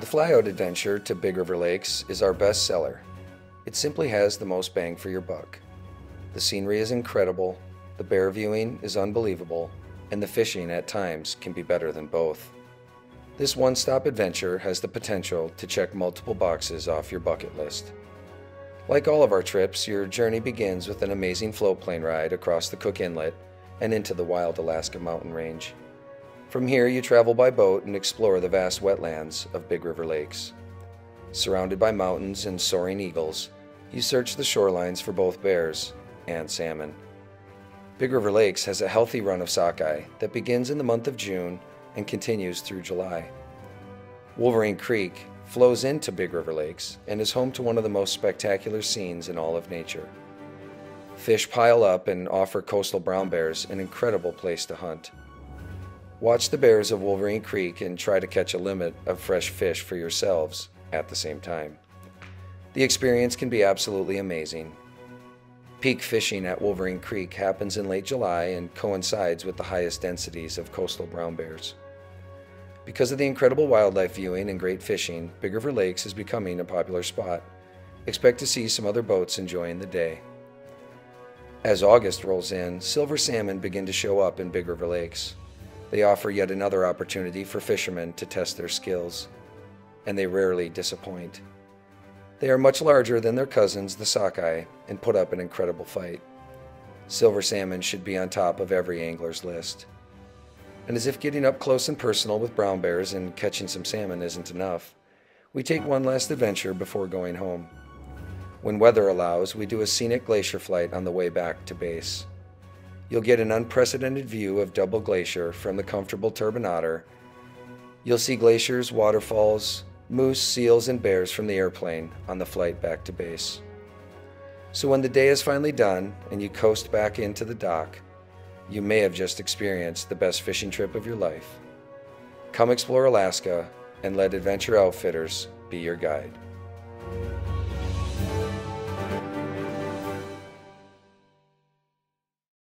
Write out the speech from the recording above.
The flyout adventure to Big River Lakes is our best seller. It simply has the most bang for your buck. The scenery is incredible, the bear viewing is unbelievable, and the fishing at times can be better than both. This one stop adventure has the potential to check multiple boxes off your bucket list. Like all of our trips, your journey begins with an amazing float plane ride across the Cook Inlet and into the wild Alaska mountain range. From here, you travel by boat and explore the vast wetlands of Big River Lakes. Surrounded by mountains and soaring eagles, you search the shorelines for both bears and salmon. Big River Lakes has a healthy run of sockeye that begins in the month of June and continues through July. Wolverine Creek flows into Big River Lakes and is home to one of the most spectacular scenes in all of nature. Fish pile up and offer coastal brown bears an incredible place to hunt. Watch the bears of Wolverine Creek and try to catch a limit of fresh fish for yourselves at the same time. The experience can be absolutely amazing. Peak fishing at Wolverine Creek happens in late July and coincides with the highest densities of coastal brown bears. Because of the incredible wildlife viewing and great fishing, Big River Lakes is becoming a popular spot. Expect to see some other boats enjoying the day. As August rolls in, silver salmon begin to show up in Big River Lakes. They offer yet another opportunity for fishermen to test their skills, and they rarely disappoint. They are much larger than their cousins, the sockeye, and put up an incredible fight. Silver salmon should be on top of every angler's list. And as if getting up close and personal with brown bears and catching some salmon isn't enough, we take one last adventure before going home. When weather allows, we do a scenic glacier flight on the way back to base. You'll get an unprecedented view of Double Glacier from the comfortable turbine otter. You'll see glaciers, waterfalls, moose, seals, and bears from the airplane on the flight back to base. So when the day is finally done and you coast back into the dock, you may have just experienced the best fishing trip of your life. Come explore Alaska and let Adventure Outfitters be your guide.